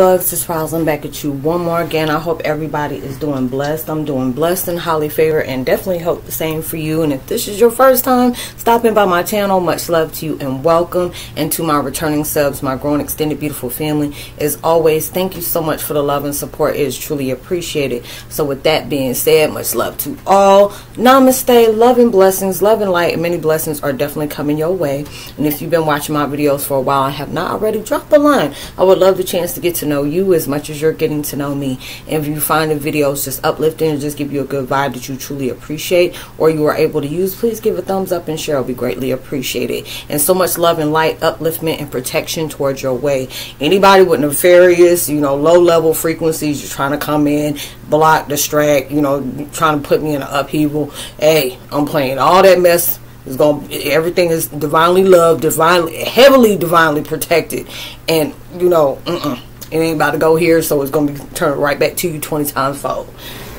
Thugs is Roslynn back at you one more again. I hope everybody is doing blessed. I'm doing blessed and highly favored and definitely hope the same for you. And if this is your first time stopping by my channel, much love to you and welcome. And to my returning subs, my growing extended beautiful family, as always, thank you so much for the love and support. It is truly appreciated. So with that being said, much love to all. Namaste, love and blessings, love and light, and many blessings are definitely coming your way. And if you've been watching my videos for a while and have not already, drop a line. I would love the chance to get to know you as much as you're getting to know me. And if you find the videos just uplifting and just give you a good vibe that you truly appreciate or you are able to use, please give a thumbs up and share. It'll be greatly appreciated. And so much love and light, upliftment, and protection towards your way. Anybody with nefarious, you know, low level frequencies, you're trying to come in, block, distract, you know, trying to put me in an upheaval. Hey, I'm playing all that mess is going everything is divinely loved, divinely heavily divinely protected. And you know, mm-mm it ain't about to go here, so it's gonna be turned right back to you 20 times fold.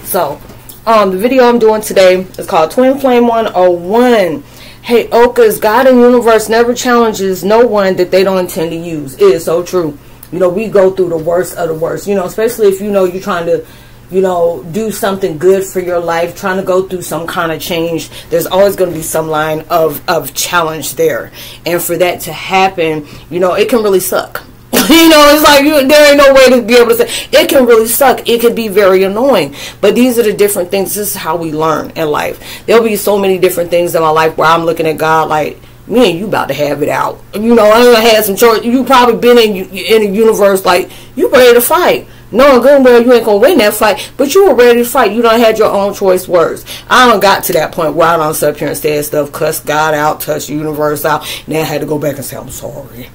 So, um, the video I'm doing today is called Twin Flame 101. Heyokas God and universe never challenges no one that they don't intend to use. It is so true. You know, we go through the worst of the worst. You know, especially if you know you're trying to you know, do something good for your life, trying to go through some kind of change, there's always going to be some line of, of challenge there. And for that to happen, you know, it can really suck. you know, it's like you, there ain't no way to be able to say it can really suck. It can be very annoying. But these are the different things. This is how we learn in life. There'll be so many different things in my life where I'm looking at God like me and you about to have it out. You know, I had some choice. You probably been in in a universe like you ready to fight. Knowing good and well you ain't gonna win that fight, but you were ready to fight. You don't had your own choice words. I don't got to that point where I don't sit up here and say stuff, cuss God out, touch the universe out, then I had to go back and say I'm sorry.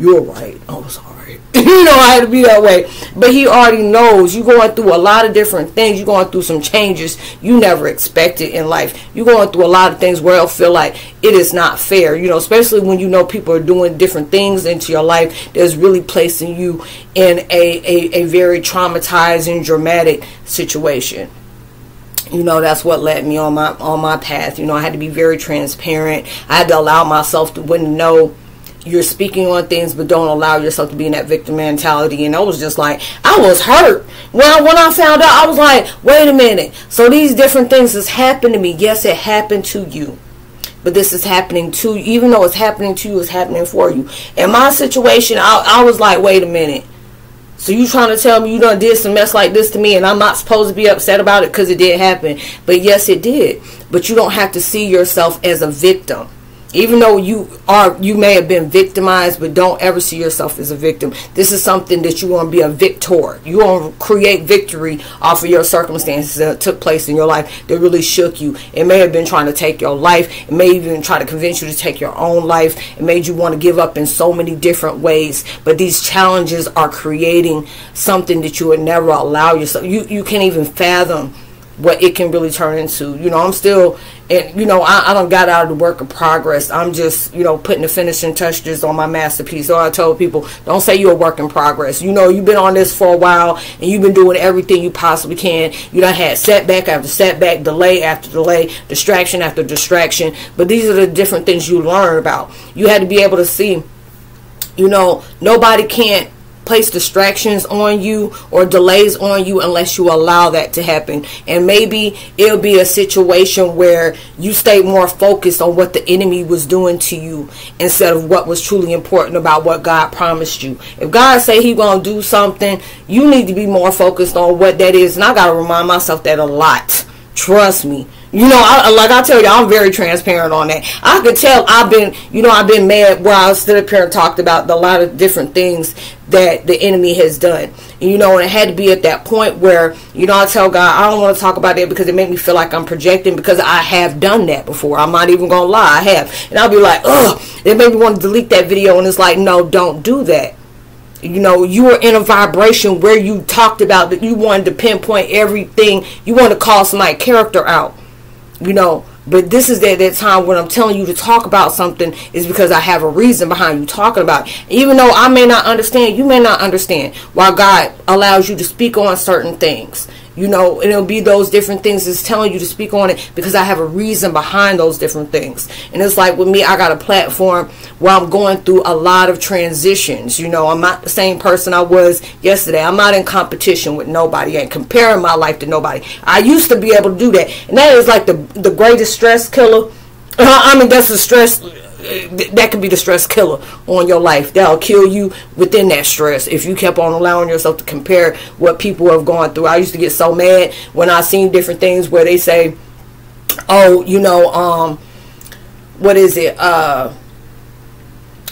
You're right. Oh, I'm sorry. you know, I had to be that way. But he already knows you're going through a lot of different things. You're going through some changes you never expected in life. You're going through a lot of things where it'll feel like it is not fair. You know, especially when you know people are doing different things into your life that's really placing you in a, a, a very traumatizing, dramatic situation you know that's what led me on my on my path you know i had to be very transparent i had to allow myself to to know you're speaking on things but don't allow yourself to be in that victim mentality. And I was just like I was hurt. When when I found out I was like wait a minute. So these different things has happened to me. Yes it happened to you. But this is happening to you. Even though it's happening to you it's happening for you. In my situation I, I was like wait a minute. So you trying to tell me you done did some mess like this to me and I'm not supposed to be upset about it because it did happen. But yes it did. But you don't have to see yourself as a victim even though you are you may have been victimized but don't ever see yourself as a victim. This is something that you want to be a victor. You want to create victory off of your circumstances that took place in your life that really shook you. It may have been trying to take your life. It may even try to convince you to take your own life. It made you want to give up in so many different ways. But these challenges are creating something that you would never allow yourself. You you can't even fathom what it can really turn into. You know, I'm still, and you know, I, I don't got out of the work of progress. I'm just, you know, putting the finishing touches on my masterpiece. So I told people, don't say you're a work in progress. You know, you've been on this for a while and you've been doing everything you possibly can. You done had setback after setback, delay after delay, distraction after distraction. But these are the different things you learn about. You had to be able to see, you know, nobody can't place distractions on you or delays on you unless you allow that to happen. And maybe it'll be a situation where you stay more focused on what the enemy was doing to you instead of what was truly important about what God promised you. If God say he going to do something, you need to be more focused on what that is. And I got to remind myself that a lot. Trust me. You know, I, like I tell you, I'm very transparent on that. I could tell I've been, you know, I've been mad where I stood up here and talked about a lot of different things that the enemy has done. You know, and it had to be at that point where, you know, I tell God, I don't want to talk about that because it made me feel like I'm projecting because I have done that before. I'm not even going to lie. I have. And I'll be like, ugh, it made me want to delete that video. And it's like, no, don't do that you know you were in a vibration where you talked about that you wanted to pinpoint everything you wanted to call somebody's character out you know but this is that, that time when I'm telling you to talk about something is because I have a reason behind you talking about it. Even though I may not understand, you may not understand why God allows you to speak on certain things. You know, it'll be those different things that's telling you to speak on it because I have a reason behind those different things. And it's like with me, I got a platform where I'm going through a lot of transitions. You know, I'm not the same person I was yesterday. I'm not in competition with nobody and comparing my life to nobody. I used to be able to do that. And that is like the the greatest stress killer. Uh, I mean, that's the stress that could be the stress killer on your life. That'll kill you within that stress if you kept on allowing yourself to compare what people have gone through. I used to get so mad when I seen different things where they say, "Oh, you know, um, what is it? Uh,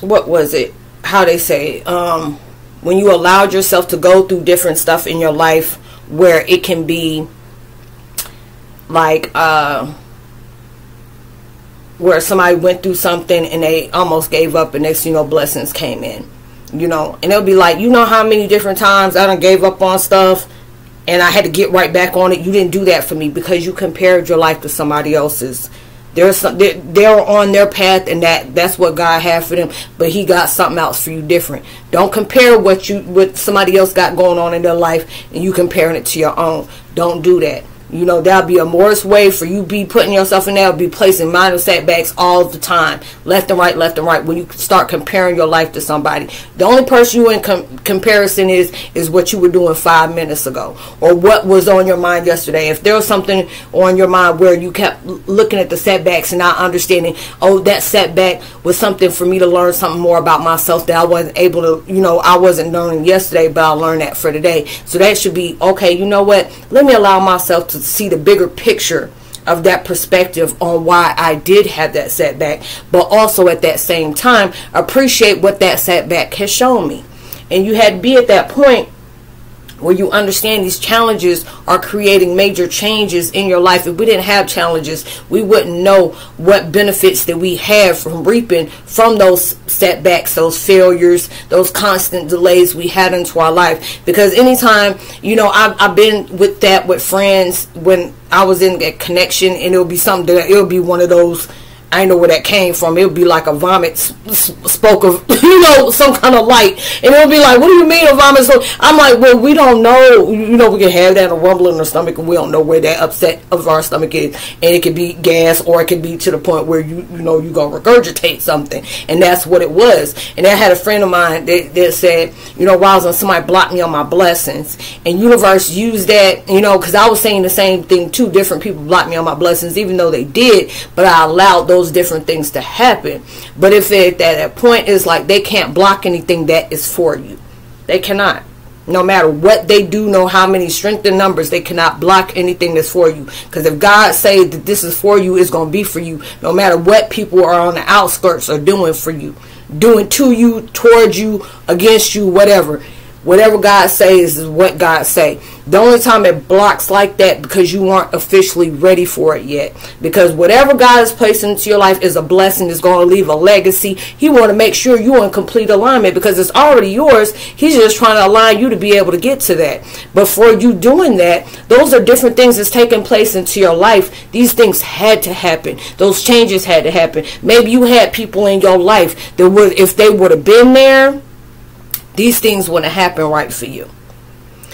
what was it? How they say? Um, when you allowed yourself to go through different stuff in your life, where it can be like." Uh, where somebody went through something and they almost gave up and next you know blessings came in you know? And it'll be like you know how many different times i done gave up on stuff and i had to get right back on it? You didn't do that for me because you compared your life to somebody else's. There's some they're, they're on their path and that that's what god had for them but he got something else for you different. Don't compare what you what somebody else got going on in their life and you comparing it to your own. Don't do that you know, that'll be a worse way for you be putting yourself in there, be placing minor setbacks all the time, left and right, left and right. When you start comparing your life to somebody, the only person you in com- comparison is is what you were doing five minutes ago, or what was on your mind yesterday. If there was something on your mind where you kept looking at the setbacks and not understanding, oh, that setback was something for me to learn something more about myself that I wasn't able to, you know, I wasn't learning yesterday, but I learned that for today. So that should be okay. You know what? Let me allow myself to see the bigger picture of that perspective on why I did have that setback, but also at that same time appreciate what that setback has shown me. And you had to be at that point where you understand these challenges are creating major changes in your life. If we didn't have challenges, we wouldn't know what benefits that we have from reaping from those setbacks, those failures, those constant delays we had into our life. Because anytime, you know, I've, I've been with that with friends when I was in a connection and it'll be something that it'll be one of those I know where that came from. It would be like a vomit spoke of, you know, some kind of light. And it would be like, what do you mean a vomit? spoke? I'm like, well, we don't know. You know, we can have that a rumble in the stomach and we don't know where that upset of our stomach is. And it could be gas or it could be to the point where you, you know, you're going to regurgitate something. And that's what it was. And I had a friend of mine that, that said, you know, while I was on, somebody blocked me on my blessings. And universe used that, you know, because I was saying the same thing. Two different people blocked me on my blessings, even though they did. But I allowed those those different things to happen. But if it at that point is like they can't block anything that is for you, they cannot. No matter what they do, know how many strength in numbers, they cannot block anything that's for you. Because if God say that this is for you, it's going to be for you. No matter what people are on the outskirts are doing for you, doing to you, towards you, against you, whatever. Whatever God says is what God say. The only time it blocks like that because you aren't officially ready for it yet. Because whatever God is placing into your life is a blessing, is going to leave a legacy. He want to make sure you're in complete alignment because it's already yours. He's just trying to align you to be able to get to that. But for you doing that, those are different things that's taking place into your life. These things had to happen. Those changes had to happen. Maybe you had people in your life that would, if they would have been there, these things wouldn't happen right for you.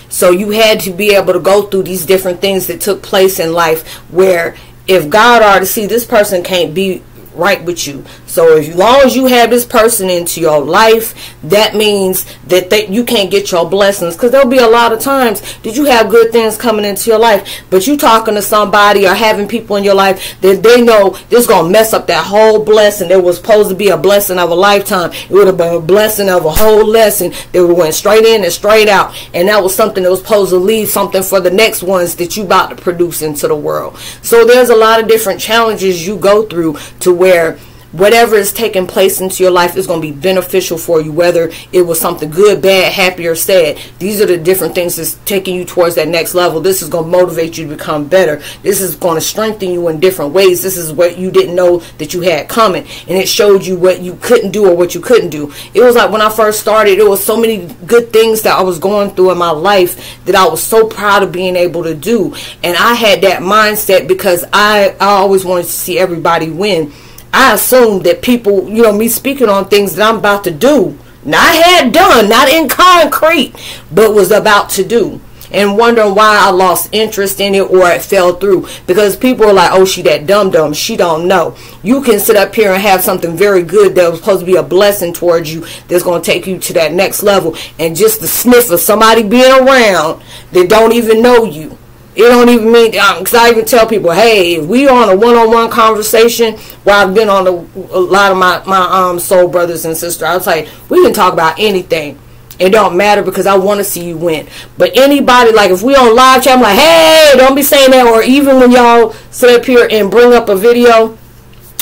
So you had to be able to go through these different things that took place in life where if God are to see this person can't be right with you. So as long as you have this person into your life, that means that they, you can't get your blessings. Because there'll be a lot of times that you have good things coming into your life, but you talking to somebody or having people in your life that they know this gonna mess up that whole blessing. It was supposed to be a blessing of a lifetime. It would have been a blessing of a whole lesson that went straight in and straight out. And that was something that was supposed to leave something for the next ones that you about to produce into the world. So there's a lot of different challenges you go through to where whatever is taking place into your life is going to be beneficial for you, whether it was something good, bad, happy, or sad. These are the different things that's taking you towards that next level. This is going to motivate you to become better. This is going to strengthen you in different ways. This is what you didn't know that you had coming, and it showed you what you couldn't do or what you couldn't do. It was like when I first started, there was so many good things that I was going through in my life that I was so proud of being able to do, and I had that mindset because I, I always wanted to see everybody win I assumed that people, you know, me speaking on things that I'm about to do, not had done, not in concrete, but was about to do. and wondering why I lost interest in it or it fell through. Because people are like, oh, she that dumb dumb. She don't know. You can sit up here and have something very good that was supposed to be a blessing towards you that's going to take you to that next level. And just the sniff of somebody being around that don't even know you. It don't even mean because um, I even tell people, hey, if we are on a one-on-one conversation, where I've been on a, a lot of my my um soul brothers and sisters, I was like, we can talk about anything. It don't matter because I want to see you win. But anybody, like if we on live chat, I'm like, hey, don't be saying that. Or even when y'all sit up here and bring up a video,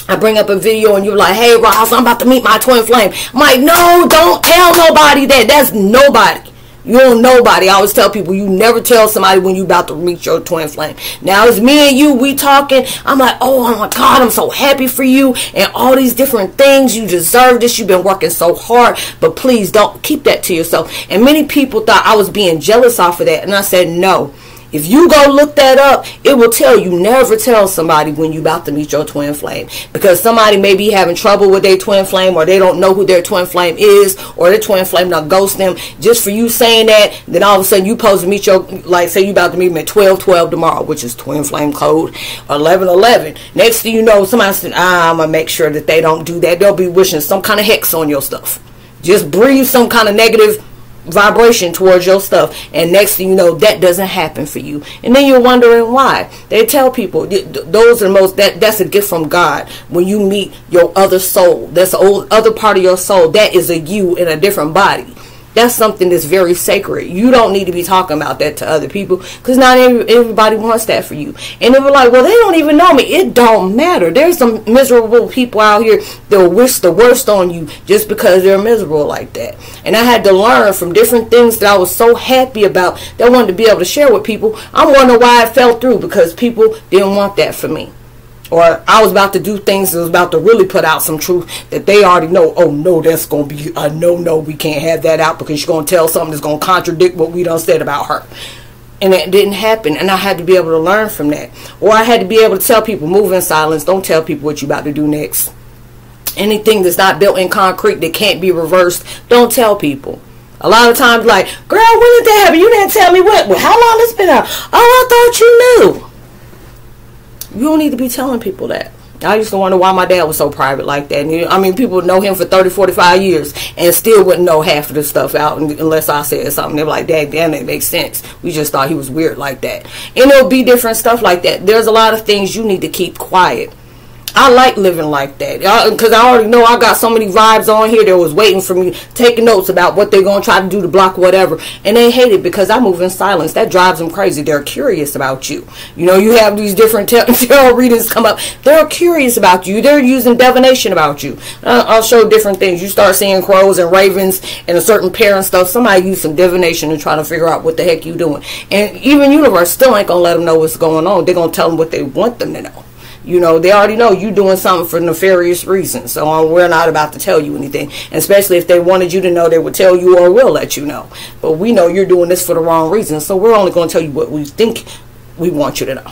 I bring up a video and you're like, hey, Ross, I'm about to meet my twin flame. I'm like, no, don't tell nobody that. That's nobody. You don't nobody. I always tell people you never tell somebody when you about to reach your twin flame. Now it's me and you, we talking. I'm like, oh, my God, I'm so happy for you and all these different things. You deserve this. You've been working so hard, but please don't keep that to yourself. And many people thought I was being jealous off of that. And I said, no. If you go look that up, it will tell you never tell somebody when you about to meet your twin flame. Because somebody may be having trouble with their twin flame or they don't know who their twin flame is or their twin flame not ghost them. Just for you saying that, then all of a sudden you supposed to meet your, like say you about to meet them at 1212 tomorrow, which is twin flame code 1111. Next thing you know, somebody said, ah, I'm to make sure that they don't do that. They'll be wishing some kind of hex on your stuff. Just breathe some kind of negative vibration towards your stuff. And next thing you know that doesn't happen for you. And then you're wondering why. They tell people those are most that that's a gift from god. When you meet your other soul that's the other part of your soul that is a you in a different body that's something that's very sacred. You don't need to be talking about that to other people because not every, everybody wants that for you. And they were like, well, they don't even know me. It don't matter. There's some miserable people out here that will wish the worst on you just because they're miserable like that. And I had to learn from different things that I was so happy about that I wanted to be able to share with people. I'm wondering why it fell through because people didn't want that for me or I was about to do things that was about to really put out some truth that they already know, oh no, that's going to be a no, no, we can't have that out because you're going to tell something that's going to contradict what we done said about her. And it didn't happen. And I had to be able to learn from that. Or I had to be able to tell people, move in silence. Don't tell people what you're about to do next. Anything that's not built in concrete that can't be reversed, don't tell people. A lot of times, like, girl, when did that happen? You didn't tell me what. Well, how long it's been out? Oh, I thought you knew. You don't need to be telling people that. I used to wonder why my dad was so private like that. And, I mean, people know him for 30, 45 years and still wouldn't know half of the stuff out unless I said something. They're like, Dad, damn, that makes sense. We just thought he was weird like that. And it'll be different stuff like that. There's a lot of things you need to keep quiet I like living like that because I already know I got so many vibes on here that was waiting for me, taking notes about what they're gonna try to do to block whatever, and they hate it because I move in silence. That drives them crazy. They're curious about you. You know, you have these different tarot readings come up. They're curious about you. They're using divination about you. I'll show different things. You start seeing crows and ravens and a certain pair and stuff. Somebody use some divination to try to figure out what the heck you doing. And even universe still ain't gonna let them know what's going on. They're gonna tell them what they want them to know. You know, they already know you're doing something for nefarious reasons. So um, we're not about to tell you anything. Especially if they wanted you to know, they would tell you or will let you know. But we know you're doing this for the wrong reasons. So we're only going to tell you what we think we want you to know.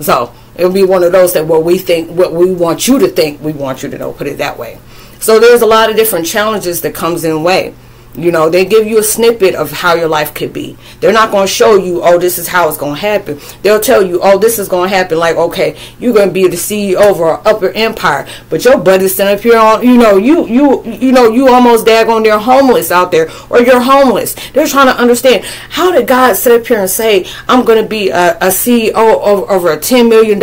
So it'll be one of those that what we think, what we want you to think, we want you to know. Put it that way. So there's a lot of different challenges that comes in way. You know, they give you a snippet of how your life could be. They're not going to show you, oh, this is how it's going to happen. They'll tell you, oh, this is going to happen. Like, okay, you're going to be the CEO of an upper empire, but your buddy's sitting up here on, you know, you, you, you know, you almost daggone they're homeless out there, or you're homeless. They're trying to understand how did God sit up here and say, I'm going to be a, a CEO of, over a $10 million,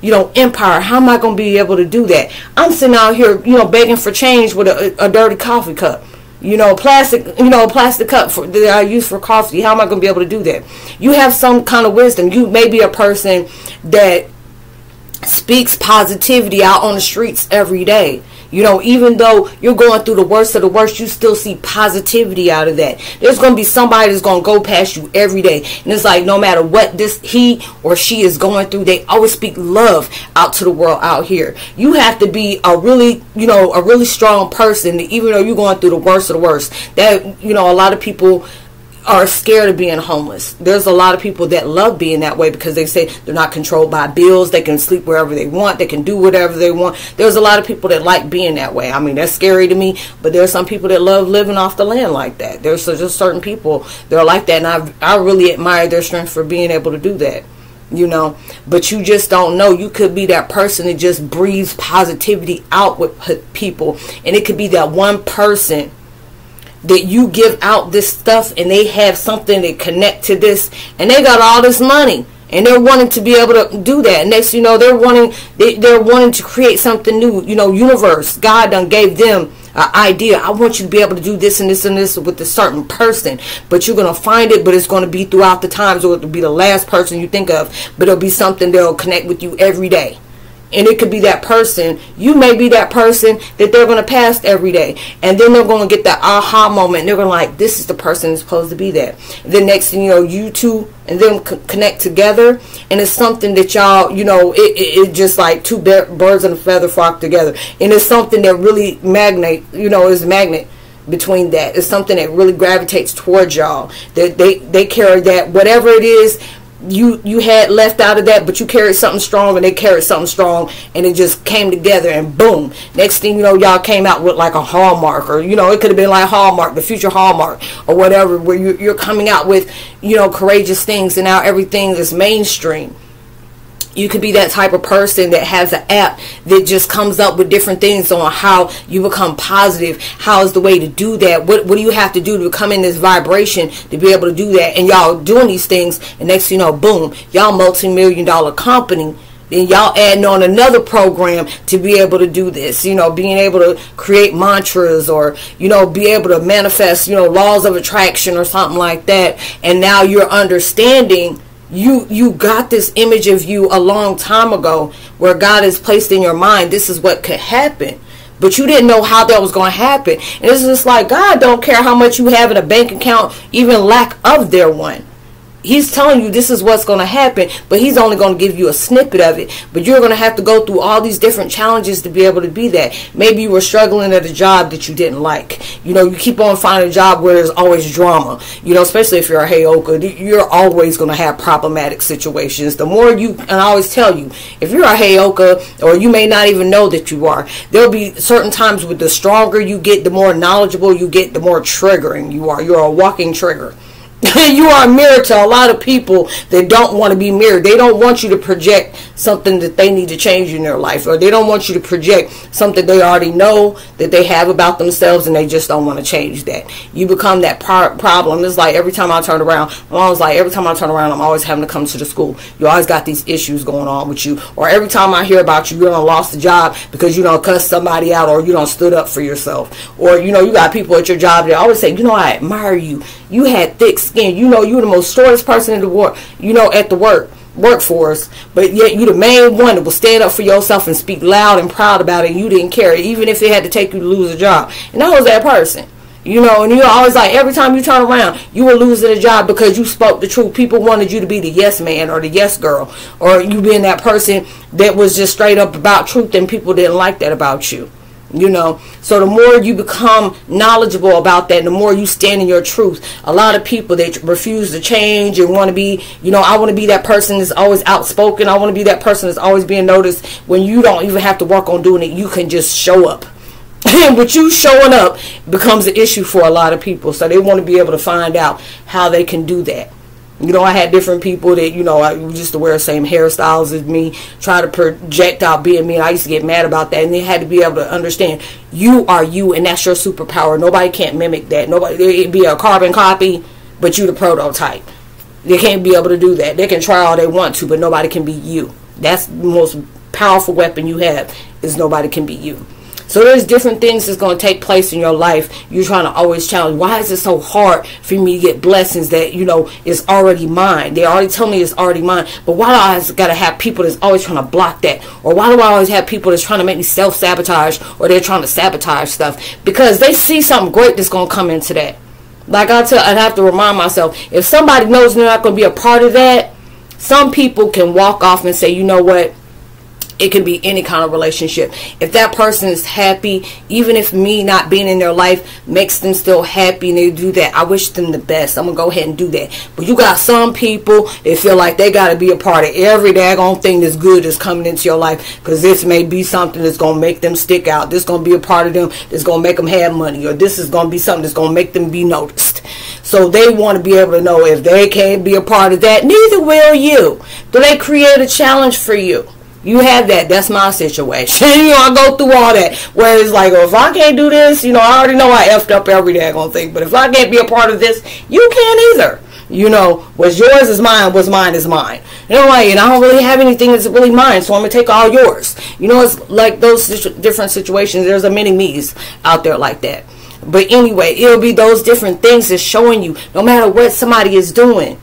you know, empire. How am I going to be able to do that? I'm sitting out here, you know, begging for change with a, a dirty coffee cup you know, plastic, you know, plastic cup for, that I use for coffee. How am I going to be able to do that? You have some kind of wisdom. You may be a person that speaks positivity out on the streets every day. You know, even though you're going through the worst of the worst, you still see positivity out of that. There's going to be somebody that's going to go past you every day. And it's like no matter what this he or she is going through, they always speak love out to the world out here. You have to be a really, you know, a really strong person even though you're going through the worst of the worst. That, you know, a lot of people are scared of being homeless. There's a lot of people that love being that way because they say they're not controlled by bills. They can sleep wherever they want. They can do whatever they want. There's a lot of people that like being that way. I mean, that's scary to me, but there's some people that love living off the land like that. There's just certain people that are like that, and I I really admire their strength for being able to do that you know but you just don't know you could be that person that just breathes positivity out with people and it could be that one person that you give out this stuff and they have something that connect to this and they got all this money and they're wanting to be able to do that. Next, you know, they're wanting they, they're wanting to create something new. You know, universe. God done gave them an idea. I want you to be able to do this and this and this with a certain person, but you're gonna find it. But it's gonna be throughout the times, or it'll be the last person you think of. But it'll be something that'll connect with you every day and it could be that person. You may be that person that they're going to pass every day. And then they're going to get that aha moment. They're going to like this is the person that's supposed to be that. the next thing you know you two and them connect together and it's something that y'all you know it, it, it just like two birds and a feather flock together. And it's something that really magnet you know is a magnet between that. It's something that really gravitates towards y'all. That they they carry that whatever it is you you had left out of that, but you carried something strong, and they carried something strong, and it just came together, and boom! Next thing you know, y'all came out with like a hallmark, or you know, it could have been like Hallmark, the future Hallmark, or whatever, where you, you're coming out with you know courageous things, and now everything is mainstream you could be that type of person that has an app that just comes up with different things on how you become positive. How is the way to do that? What, what do you have to do to come in this vibration to be able to do that? And y'all doing these things and next you know boom y'all multi-million dollar company then y'all adding on another program to be able to do this. You know being able to create mantras or you know be able to manifest you know laws of attraction or something like that. And now you're understanding you you got this image of you a long time ago where God has placed in your mind. This is what could happen. But you didn't know how that was going to happen. And it's just like God don't care how much you have in a bank account even lack of their one he's telling you this is what's going to happen, but he's only going to give you a snippet of it. But you're going to have to go through all these different challenges to be able to be that. Maybe you were struggling at a job that you didn't like. You know, you keep on finding a job where there's always drama. You know, especially if you're a Heyoka, you're always going to have problematic situations. The more you, and I always tell you, if you're a Heyoka, or you may not even know that you are, there'll be certain times with the stronger you get, the more knowledgeable you get, the more triggering you are. You're a walking trigger. you are a mirror to a lot of people that don't want to be mirrored. They don't want you to project something that they need to change in their life, or they don't want you to project something they already know that they have about themselves and they just don't want to change that. You become that par- problem. It's like every time I turn around, I'm always like, every time I turn around, I'm always having to come to the school. You always got these issues going on with you. Or every time I hear about you, you don't lost a job because you don't cuss somebody out or you don't stood up for yourself. Or, you know, you got people at your job that always say, you know, I admire you. You had thick skin. You know you were the most shortest person in the world. You know at the work workforce, but yet you the main one that will stand up for yourself and speak loud and proud about it. And you didn't care, even if it had to take you to lose a job. And I was that person. You know, and you're always like, every time you turn around, you were losing a job because you spoke the truth. People wanted you to be the yes man or the yes girl, or you being that person that was just straight up about truth, and people didn't like that about you you know. So the more you become knowledgeable about that the more you stand in your truth. A lot of people they refuse to change and want to be you know i want to be that person that's always outspoken. I want to be that person that's always being noticed. When you don't even have to work on doing it you can just show up. And with you showing up becomes an issue for a lot of people. So they want to be able to find out how they can do that you know, I had different people that, you know, I used to wear the same hairstyles as me, try to project out being me. I used to get mad about that. And they had to be able to understand you are you and that's your superpower. Nobody can't mimic that. Nobody, it'd be a carbon copy, but you the prototype. They can't be able to do that. They can try all they want to, but nobody can be you. That's the most powerful weapon you have is nobody can be you. So there's different things that's going to take place in your life. You're trying to always challenge. Why is it so hard for me to get blessings that, you know, is already mine? They already tell me it's already mine. But why do I got to have people that's always trying to block that? Or why do I always have people that's trying to make me self-sabotage or they're trying to sabotage stuff? Because they see something great that's going to come into that. Like I tell, I have to remind myself, if somebody knows they're not going to be a part of that, some people can walk off and say, you know what, it can be any kind of relationship. If that person is happy, even if me not being in their life makes them still happy and they do that, I wish them the best. I'm gonna go ahead and do that. But you got some people that feel like they gotta be a part of every daggone thing that's good that's coming into your life because this may be something that's gonna make them stick out. This gonna be a part of them that's gonna make them have money, or this is gonna be something that's gonna make them be noticed. So they want to be able to know if they can't be a part of that, neither will you. Do they create a challenge for you? You have that. That's my situation. you know, I go through all that. Where it's like, well, if I can't do this, you know, I already know I effed up every daggone thing. But if I can't be a part of this, you can't either. You know, what's yours is mine, what's mine is mine. You know, like, and I don't really have anything that's really mine, so I'm gonna take all yours. You know, it's like those different situations. There's a many me's out there like that. But anyway, it'll be those different things that's showing you, no matter what somebody is doing,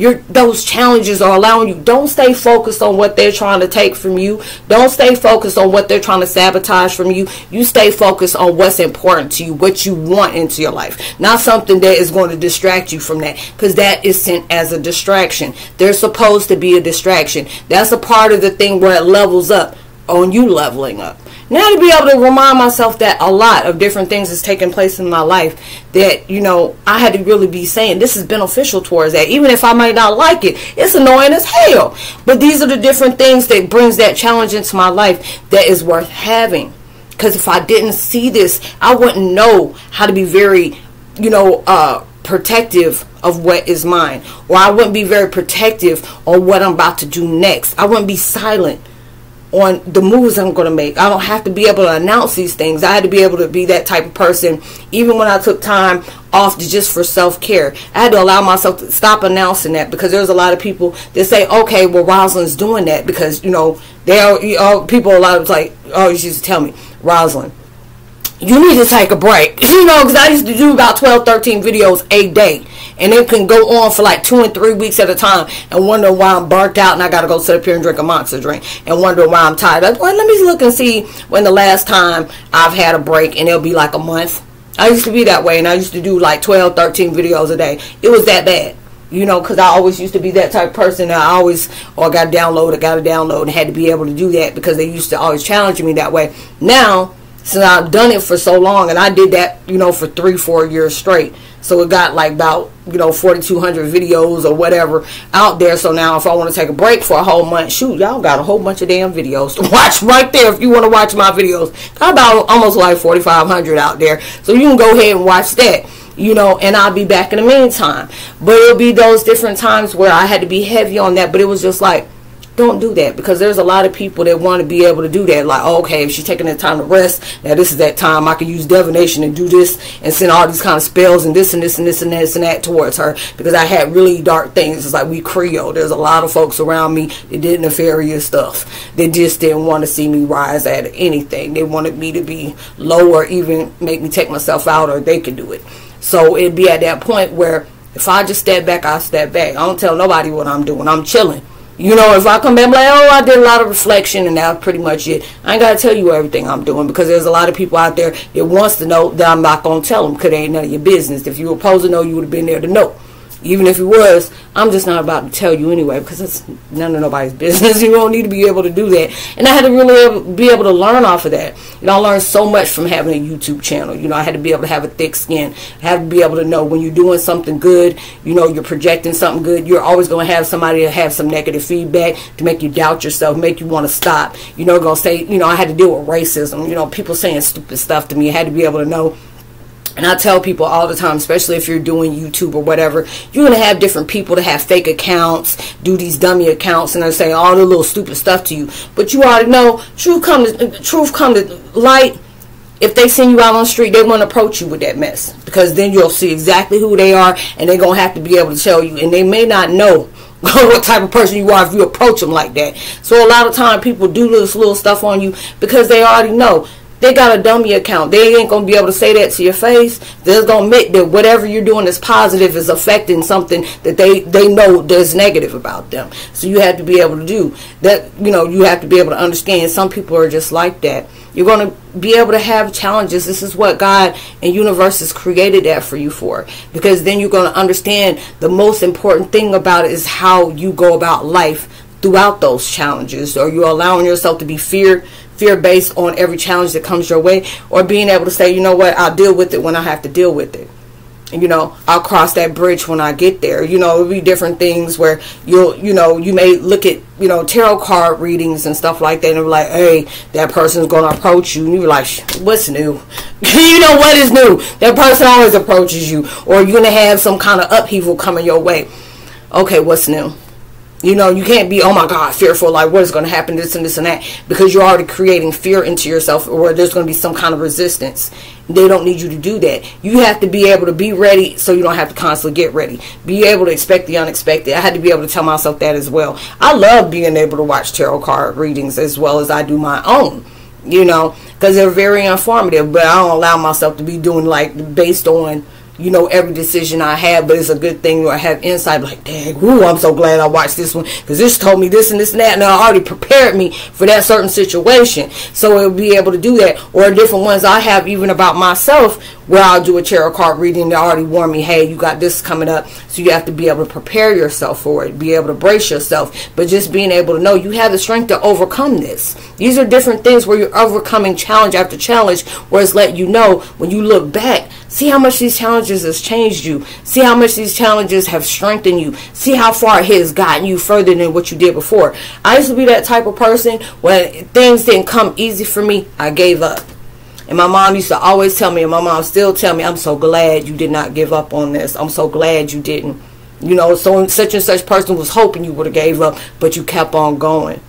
your those challenges are allowing you. Don't stay focused on what they're trying to take from you. Don't stay focused on what they're trying to sabotage from you. You stay focused on what's important to you what you want into your life. Not something that is going to distract you from that because that is sent as a distraction. They're supposed to be a distraction. That's a part of the thing where it levels up on you leveling up now to be able to remind myself that a lot of different things has taken place in my life that you know I had to really be saying this is beneficial towards that. Even if I might not like it it's annoying as hell. But these are the different things that brings that challenge into my life that is worth having. Because if I didn't see this I wouldn't know how to be very you know uh protective of what is mine. Or I wouldn't be very protective on what I'm about to do next. I wouldn't be silent on the moves I'm going to make. I don't have to be able to announce these things. I had to be able to be that type of person even when I took time off just for self-care. I had to allow myself to stop announcing that because there's a lot of people that say, okay, well, Roslynn's doing that because, you know, they are, you know, people a lot of like, oh, you used to tell me, Roslynn, you need to take a break. You know, because I used to do about 12, 13 videos a day and it can go on for like two and three weeks at a time and wonder why I'm burnt out and I got to go sit up here and drink a monster drink and wonder why I'm tired. Like, well, let me look and see when the last time I've had a break and it'll be like a month. I used to be that way and I used to do like 12, 13 videos a day. It was that bad you know, because I always used to be that type of person. I always, or oh, got to download, I got to download, and had to be able to do that because they used to always challenge me that way. Now, since I've done it for so long, and I did that, you know, for three, four years straight, so it got like about, you know, 4,200 videos or whatever out there. So now if I want to take a break for a whole month, shoot, y'all got a whole bunch of damn videos to watch right there if you want to watch my videos. Got about almost like 4,500 out there. So you can go ahead and watch that you know, and I'll be back in the meantime. But it'll be those different times where I had to be heavy on that, but it was just like, don't do that because there's a lot of people that want to be able to do that. Like, oh, okay, if she's taking the time to rest, now this is that time I can use divination and do this and send all these kind of spells and this and this and this and this and that towards her because I had really dark things. It's like we Creole. There's a lot of folks around me that did nefarious stuff. They just didn't want to see me rise at anything. They wanted me to be lower, even make me take myself out or they could do it. So it'd be at that point where if I just step back, I step back. I don't tell nobody what I'm doing. I'm chilling. You know, if I come back, I'm like, oh, I did a lot of reflection, and that's pretty much it. I ain't got to tell you everything I'm doing because there's a lot of people out there that wants to know that I'm not going to tell them because it ain't none of your business. If you were supposed to know, you would have been there to know even if it was, I'm just not about to tell you anyway because it's none of nobody's business. You don't need to be able to do that. And I had to really be able to learn off of that. You know, I learned so much from having a YouTube channel. You know, I had to be able to have a thick skin. I had to be able to know when you're doing something good, you know, you're projecting something good, you're always going to have somebody to have some negative feedback to make you doubt yourself, make you want to stop. You know, going to say, you know, I had to deal with racism, you know, people saying stupid stuff to me. I had to be able to know and I tell people all the time, especially if you're doing YouTube or whatever, you're going to have different people to have fake accounts, do these dummy accounts, and they say all the little stupid stuff to you. But you already know, truth come to, truth come to light. If they send you out on the street, they won't approach you with that mess. Because then you'll see exactly who they are, and they're going to have to be able to tell you. And they may not know what type of person you are if you approach them like that. So a lot of time people do this little stuff on you because they already know they got a dummy account. They ain't gonna be able to say that to your face. They're gonna admit that whatever you're doing is positive is affecting something that they they know there's negative about them. So you have to be able to do that. You know, you have to be able to understand. Some people are just like that. You're to be able to have challenges. This is what God and universe has created that for you for. Because then you're to understand the most important thing about it is how you go about life throughout those challenges or you're allowing yourself to be fear fear based on every challenge that comes your way or being able to say you know what i'll deal with it when i have to deal with it. You know i'll cross that bridge when i get there. You know it'll be different things where you'll you know you may look at you know tarot card readings and stuff like that and be like hey that person's gonna approach you. And you're like what's new? You know what is new? That person always approaches you or you're gonna have some kind of upheaval coming your way. Okay what's new you know, you can't be, oh my God, fearful, like what is going to happen, this and this and that, because you're already creating fear into yourself, or there's going to be some kind of resistance. They don't need you to do that. You have to be able to be ready so you don't have to constantly get ready. Be able to expect the unexpected. I had to be able to tell myself that as well. I love being able to watch tarot card readings as well as I do my own, you know, because they're very informative, but I don't allow myself to be doing like based on you know, every decision I have, but it's a good thing I have insight. Like, dang, ooh, I'm so glad I watched this one because this told me this and this and that, and I already prepared me for that certain situation. So it'll be able to do that. Or different ones I have even about myself where I'll do a tarot card reading. They already warn me, hey, you got this coming up, so you have to be able to prepare yourself for it, be able to brace yourself. But just being able to know you have the strength to overcome this. These are different things where you're overcoming challenge after challenge, where it's letting you know when you look back See how much these challenges has changed you. See how much these challenges have strengthened you. See how far it has gotten you further than what you did before. I used to be that type of person when things didn't come easy for me, I gave up. And my mom used to always tell me, and my mom still tell me, I'm so glad you did not give up on this. I'm so glad you didn't. You know, so such and such person was hoping you would have gave up, but you kept on going.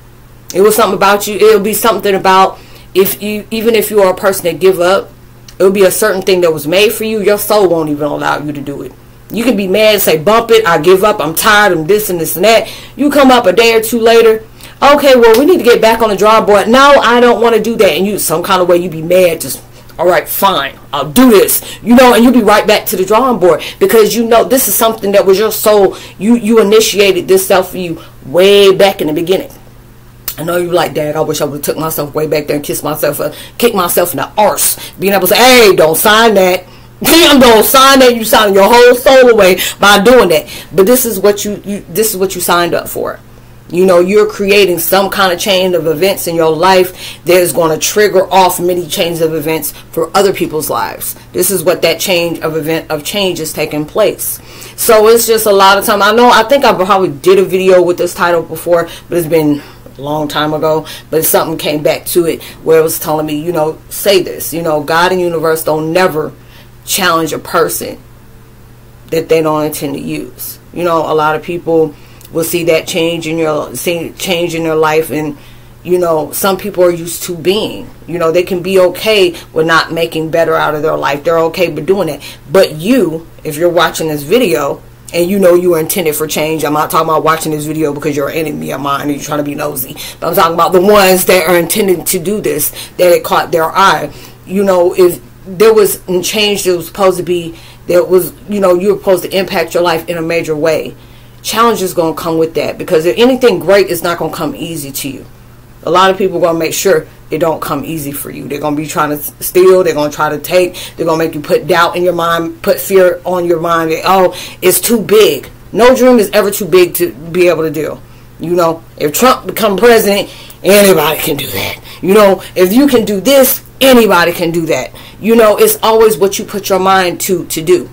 It was something about you. It'll be something about if you, even if you are a person that give up, it will be a certain thing that was made for you. Your soul won't even allow you to do it. You can be mad say, bump it, I give up, I'm tired, I'm this and this and that. You come up a day or two later, okay, well, we need to get back on the drawing board. No, I don't want to do that. And you, some kind of way, you be mad, just, all right, fine, I'll do this. You know, and you'll be right back to the drawing board because you know this is something that was your soul. You, you initiated this self for you way back in the beginning. I know you like, Dad, I wish I would have took myself way back there and kissed myself, uh, kicked myself in the arse. Being able to say, hey, don't sign that. Damn, don't sign that. You signing your whole soul away by doing that. But this is what you, you this is what you signed up for. You know, you're creating some kind of chain of events in your life that is going to trigger off many chains of events for other people's lives. This is what that change of event of change is taking place. So it's just a lot of time. I know, I think I probably did a video with this title before, but it's been long time ago, but something came back to it where it was telling me, you know, say this, you know, God and universe don't never challenge a person that they don't intend to use. You know, a lot of people will see that change in your see change in their life and you know, some people are used to being. You know, they can be okay with not making better out of their life. They're okay with doing it. But you, if you're watching this video, and you know you are intended for change. I'm not talking about watching this video because you're an enemy of mine and you're trying to be nosy. But I'm talking about the ones that are intended to do this, that it caught their eye. You know, if there was change that was supposed to be, that was, you know, you were supposed to impact your life in a major way. Challenge is going to come with that because if anything great is not going to come easy to you. A lot of people are going to make sure it don't come easy for you. They're going to be trying to steal. They're going to try to take. They're going to make you put doubt in your mind, put fear on your mind. That, oh, it's too big. No dream is ever too big to be able to do. You know, if Trump become president, anybody can do that. You know, if you can do this, anybody can do that. You know, it's always what you put your mind to to do.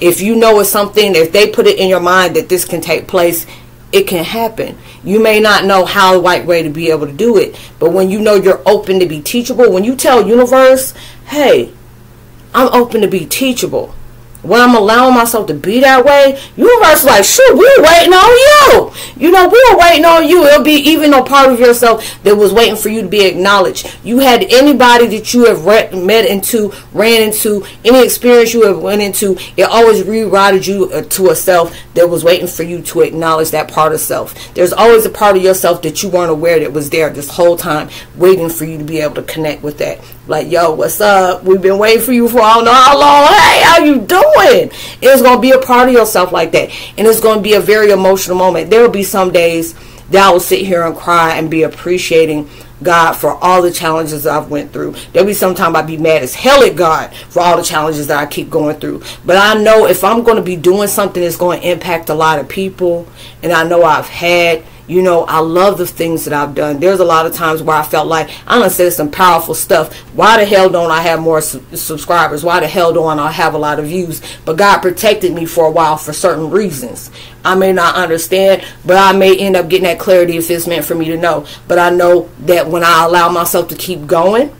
If you know it's something, if they put it in your mind that this can take place, it can happen. You may not know how the right way to be able to do it, but when you know you're open to be teachable, when you tell universe, hey, I'm open to be teachable when I'm allowing myself to be that way, universe like, we were waiting on you. You know, we were waiting on you. It'll be even a part of yourself that was waiting for you to be acknowledged. You had anybody that you have re- met into, ran into, any experience you have went into, it always rerouted you uh, to a self that was waiting for you to acknowledge that part of self. There's always a part of yourself that you weren't aware that was there this whole time, waiting for you to be able to connect with that. Like, yo, what's up? We've been waiting for you for I don't know how long. Hey, how you doing? It's going to be a part of yourself like that. And it's going to be a very emotional moment. There will be some days that I will sit here and cry and be appreciating God for all the challenges I've went through. There'll be some time I'd be mad as hell at God for all the challenges that I keep going through. But I know if I'm going to be doing something that's going to impact a lot of people, and I know I've had You know, I love the things that I've done. There's a lot of times where I felt like I done said some powerful stuff. Why the hell don't I have more su- subscribers? Why the hell don't I have a lot of views? But God protected me for a while for certain reasons. I may not understand, but I may end up getting that clarity if it's meant for me to know. But I know that when I allow myself to keep going,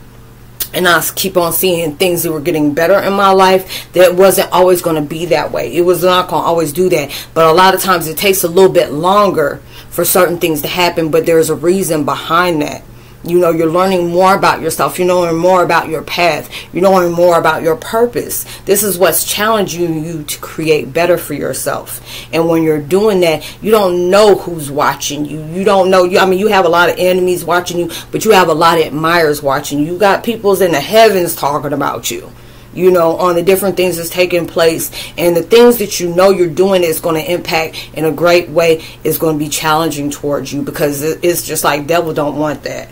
and I keep on seeing things that were getting better in my life that wasn't always going to be that way. It was not going to always do that. But a lot of times it takes a little bit longer for certain things to happen, but there's a reason behind that. You know, you're learning more about yourself. You're knowing more about your path. You're knowing more about your purpose. This is what's challenging you to create better for yourself. And when you're doing that, you don't know who's watching you. You don't know. You, I mean, you have a lot of enemies watching you, but you have a lot of admirers watching you. You got people's in the heavens talking about you you know, on the different things that's taking place. And the things that you know you're doing is going to impact in a great way is going to be challenging towards you because it's just like devil don't want that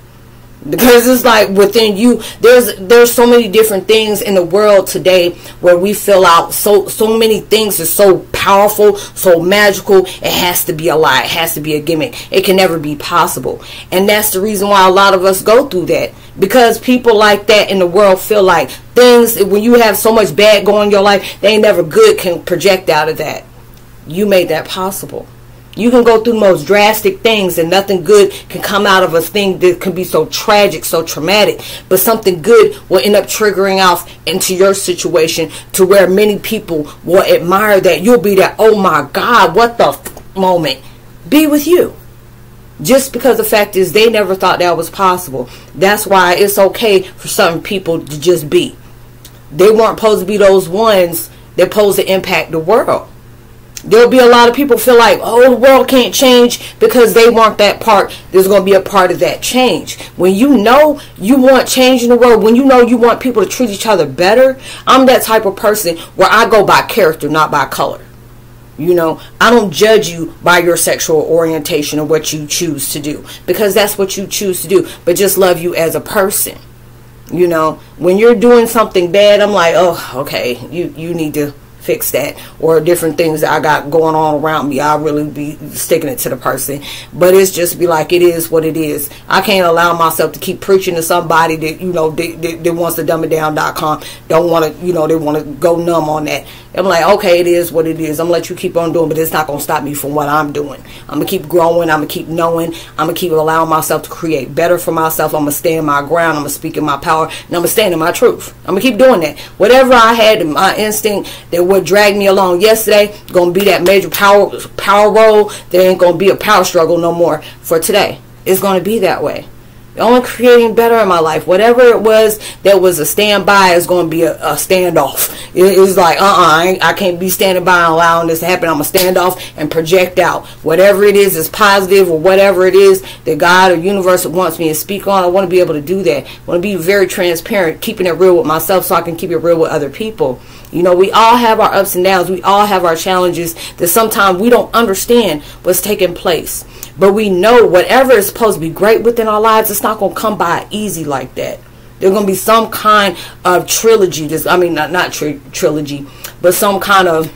because it's like within you there's there's so many different things in the world today where we fill out so so many things are so powerful so magical. It has to be a lie. It has to be a gimmick. It can never be possible. And that's the reason why a lot of us go through that. Because people like that in the world feel like things when you have so much bad going in your life they ain't never good can project out of that. You made that possible you can go through the most drastic things and nothing good can come out of a thing that can be so tragic, so traumatic. But something good will end up triggering off into your situation to where many people will admire that. You'll be that, oh my God, what the f- moment. Be with you. Just because the fact is they never thought that was possible. That's why it's okay for some people to just be. They weren't supposed to be those ones that supposed to impact the world there'll be a lot of people feel like oh the world can't change because they want that part. There's going to be a part of that change. When you know you want change in the world when you know you want people to treat each other better i'm that type of person where i go by character not by color. You know i don't judge you by your sexual orientation or what you choose to do because that's what you choose to do but just love you as a person. You know when you're doing something bad i'm like oh okay you you need to fix that or different things that I got going on around me. I'll really be sticking it to the person. But it's just be like, it is what it is. I can't allow myself to keep preaching to somebody that, you know, that, that, that wants to dumb it down.com. Don't want to, you know, they want to go numb on that. I'm like, okay, it is what it is. I'm gonna let you keep on doing, but it's not gonna stop me from what I'm doing. I'm gonna keep growing. I'm gonna keep knowing. I'm gonna keep allowing myself to create better for myself. I'm gonna stand my ground. I'm gonna speak in my power, and I'm gonna stand in my truth. I'm gonna keep doing that. Whatever I had in my instinct that drag me along yesterday, gonna be that major power power role. There ain't gonna be a power struggle no more for today. It's gonna be that way only creating better in my life. Whatever it was that was a standby is going to be a, a standoff. It, it's like, uh uh-uh, I, I, can't be standing by and allowing this to happen. I'm going to stand off and project out. Whatever it is is positive or whatever it is that God or universe wants me to speak on, I want to be able to do that. I want to be very transparent, keeping it real with myself so I can keep it real with other people. You know, we all have our ups and downs. We all have our challenges that sometimes we don't understand what's taking place. But we know whatever is supposed to be great within our lives, it's not going to come by easy like that. There's going to be some kind of trilogy. This, I mean, not not tri- trilogy, but some kind of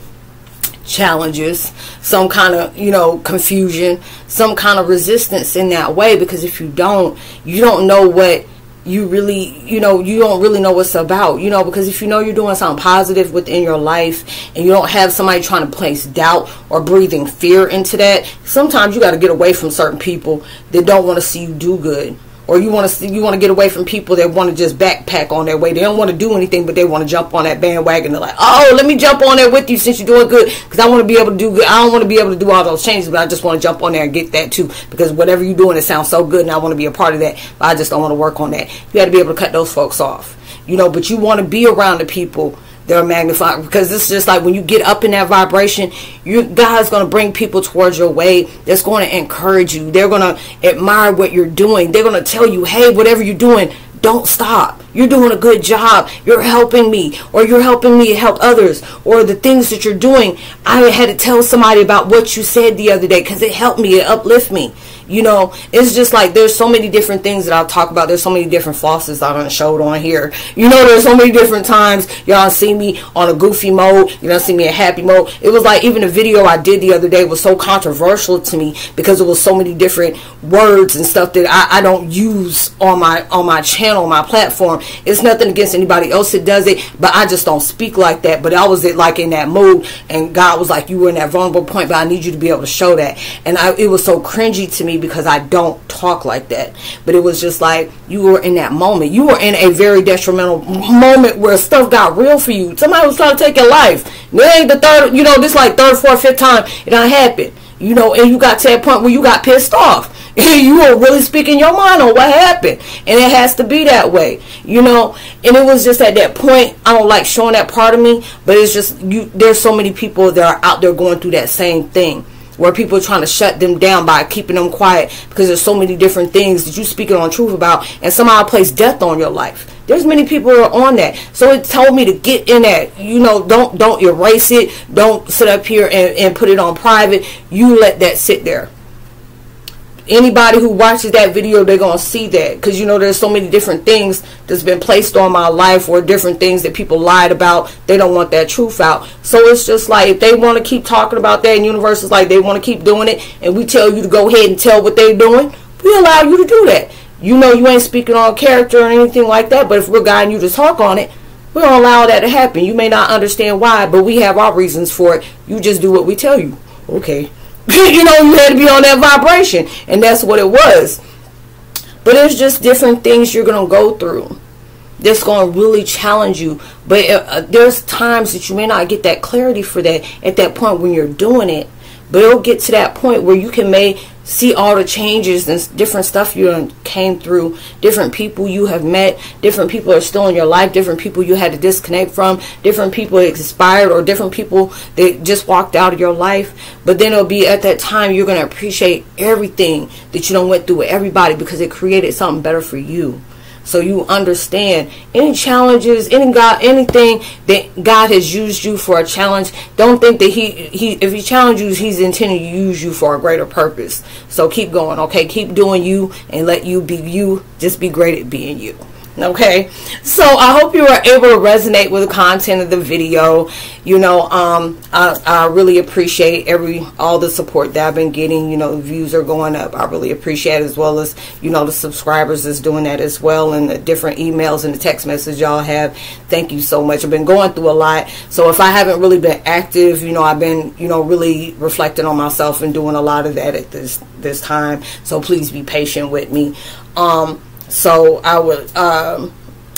challenges, some kind of you know confusion, some kind of resistance in that way. Because if you don't, you don't know what you really you know you don't really know what's about you know because if you know you're doing something positive within your life and you don't have somebody trying to place doubt or breathing fear into that sometimes you got to get away from certain people that don't want to see you do good or you want to you want to get away from people that want to just backpack on their way. They don't want to do anything, but they want to jump on that bandwagon. They're like, oh, let me jump on there with you since you're doing good, because I want to be able to do good. I don't want to be able to do all those changes, but I just want to jump on there and get that too, because whatever you're doing, it sounds so good, and I want to be a part of that. But I just don't want to work on that. You got to be able to cut those folks off, you know. But you want to be around the people they're magnified. Because it's just like when you get up in that vibration you god's going to bring people towards your way that's going to encourage you. They're going to admire what you're doing. They're going to tell you hey whatever you're doing don't stop. You're doing a good job. You're helping me or you're helping me help others or the things that you're doing. I had to tell somebody about what you said the other day because it helped me it uplift me You know, it's just like there's so many different things that I'll talk about. There's so many different flosses I done showed on here. You know, there's so many different times y'all see me on a goofy mode. You don't see me in happy mode. It was like even the video I did the other day was so controversial to me because it was so many different words and stuff that I, I don't use on my on my channel, my platform. It's nothing against anybody else that does it, but I just don't speak like that. But I was it like in that mood, and God was like, "You were in that vulnerable point, but I need you to be able to show that." And I, it was so cringy to me because I don't talk like that. But it was just like you were in that moment. You were in a very detrimental moment where stuff got real for you. Somebody was trying to take your life. It ain't the third, you know, this like third, fourth, fifth time it done happened. You know, and you got to that point where you got pissed off. you were really speaking your mind on what happened. And it has to be that way. You know, and it was just at that point, I don't like showing that part of me, but it's just you there's so many people that are out there going through that same thing where people are trying to shut them down by keeping them quiet because there's so many different things that you speaking on truth about and somehow place death on your life. There's many people are on that. So it told me to get in that. You know don't don't erase it. Don't sit up here and, and put it on private. You let that sit there anybody who watches that video they're gonna see that. Because you know there's so many different things that's been placed on my life or different things that people lied about. They don't want that truth out. So it's just like if they want to keep talking about that and universe is like they want to keep doing it and we tell you to go ahead and tell what they're doing we allow you to do that. You know you ain't speaking on character or anything like that but if we're guiding you to talk on it we don't allow that to happen. You may not understand why but we have our reasons for it. You just do what we tell you. Okay you know, you had to be on that vibration. And that's what it was. But it's just different things you're going to go through that's going to really challenge you. But uh, uh, there's times that you may not get that clarity for that at that point when you're doing it. But it'll get to that point where you can make see all the changes and different stuff you came through, different people you have met, different people are still in your life, different people you had to disconnect from, different people expired, or different people that just walked out of your life. But then it'll be at that time you're going to appreciate everything that you don't went through with everybody because it created something better for you so you understand any challenges any god anything that god has used you for a challenge don't think that he he if he challenges you he's intending to use you for a greater purpose. So keep going okay? Keep doing you and let you be you. Just be great at being you okay? So i hope you were able to resonate with the content of the video. You know um, I, I, really appreciate every all the support that i've been getting. You know the views are going up. I really appreciate as well as you know the subscribers is doing that as well and the different emails and the text messages y'all have. Thank you so much. I've been going through a lot. So if i haven't really been active you know i've been you know really reflecting on myself and doing a lot of that at this this time. So please be patient with me. Um so I would, um,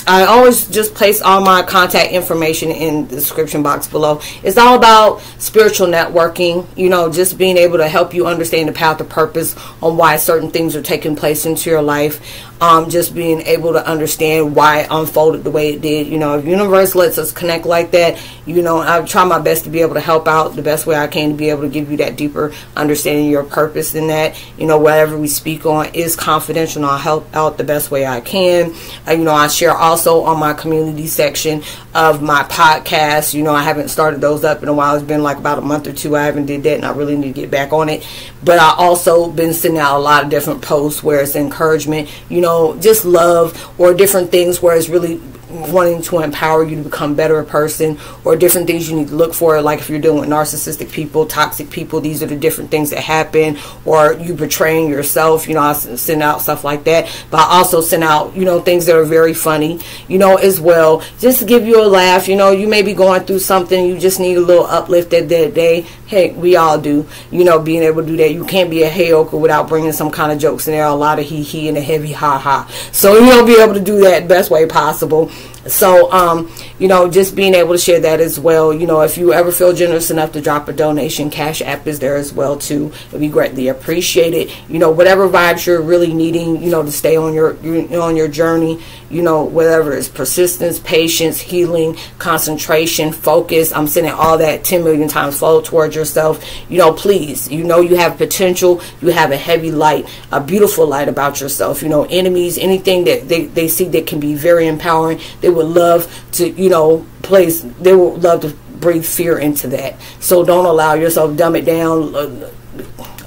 I always just place all my contact information in the description box below. It's all about spiritual networking, you know, just being able to help you understand the path of purpose on why certain things are taking place into your life um, just being able to understand why it unfolded the way it did. You know, if universe lets us connect like that, you know, I try my best to be able to help out the best way I can to be able to give you that deeper understanding of your purpose in that. You know, whatever we speak on is confidential and I'll help out the best way I can. Uh, you know, I share also on my community section of my podcast. You know, I haven't started those up in a while. It's been like about a month or two. I haven't did that and I really need to get back on it. But I also been sending out a lot of different posts where it's encouragement, you know, know, just love or different things where it's really wanting to empower you to become better a person or different things you need to look for like if you're dealing with narcissistic people toxic people these are the different things that happen or you betraying yourself you know i send out stuff like that. But i also send out you know things that are very funny you know as well. Just to give you a laugh you know you may be going through something you just need a little uplift that day. Hey we all do. You know being able to do that you can't be a heyoka without bringing some kind of jokes in there a lot of he he and a heavy ha ha so you know be able to do that best way possible so, um, you know, just being able to share that as well. You know, if you ever feel generous enough to drop a donation, Cash App is there as well too. Be greatly appreciated. You know, whatever vibes you're really needing, you know, to stay on your you know, on your journey. You know, whatever is persistence, patience, healing, concentration, focus. I'm sending all that 10 million times flow towards yourself. You know, please. You know, you have potential. You have a heavy light, a beautiful light about yourself. You know, enemies, anything that they, they see that can be very empowering. They would love to, you know, place, they would love to breathe fear into that. So don't allow yourself, dumb it down, uh,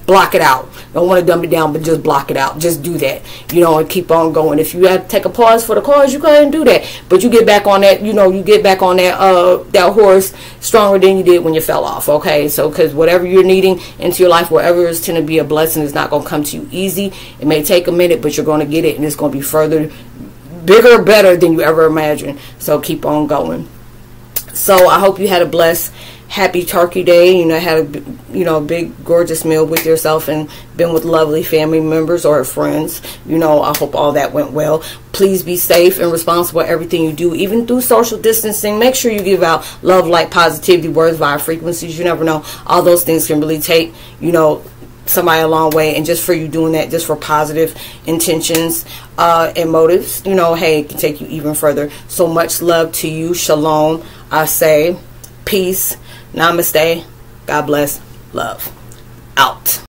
block it out. Don't want to dumb it down, but just block it out. Just do that, you know, and keep on going. If you have to take a pause for the cause, you go ahead and do that. But you get back on that, you know, you get back on that uh that horse stronger than you did when you fell off. Okay, so because whatever you're needing into your life, whatever is to be a blessing, is not going to come to you easy. It may take a minute, but you're going to get it, and it's going to be further bigger, better than you ever imagined. So keep on going. So I hope you had a blessed happy turkey day you know had a you know big gorgeous meal with yourself and been with lovely family members or friends you know i hope all that went well. Please be safe and responsible everything you do even through social distancing. Make sure you give out love light positivity words via frequencies you never know. All those things can really take you know somebody a long way and just for you doing that just for positive intentions uh, and motives you know hey it can take you even further. So much love to you. Shalom. I say peace Namaste. God bless. Love. Out.